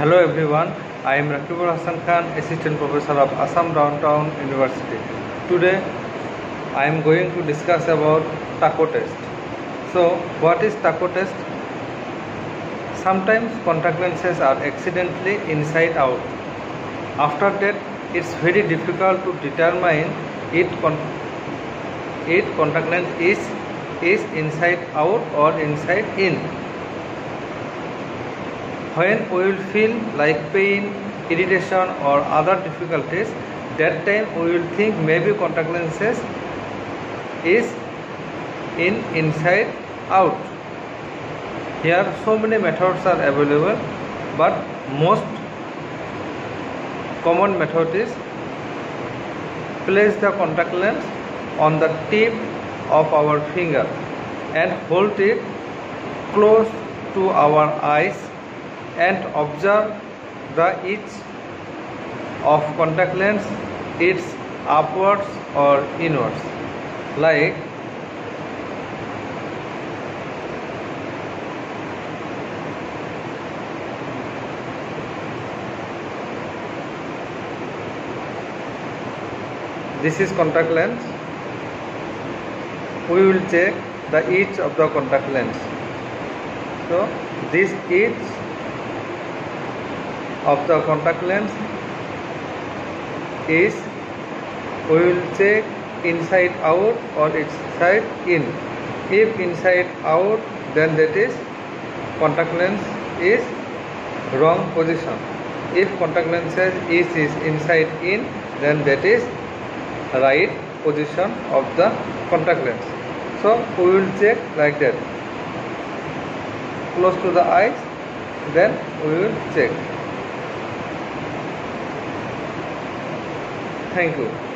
Hello everyone, I am Rakibul Hasan Khan, Assistant Professor of Assam Downtown University. Today I am going to discuss about TACO test. So what is TACO test? Sometimes contact lenses are accidentally inside out. After that it's very difficult to determine it, con- it contact lens is, is inside out or inside in when we will feel like pain, irritation or other difficulties, that time we will think maybe contact lenses is in inside out. Here so many methods are available but most common method is place the contact lens on the tip of our finger and hold it close to our eyes and observe the edge of contact lens it's upwards or inwards. Like this is contact lens. We will check the edge of the contact lens. So this edge of the contact lens is we will check inside out or inside in. If inside out then that is contact lens is wrong position. If contact lens is, is inside in then that is right position of the contact lens. So we will check like that. Close to the eyes then we will check thank you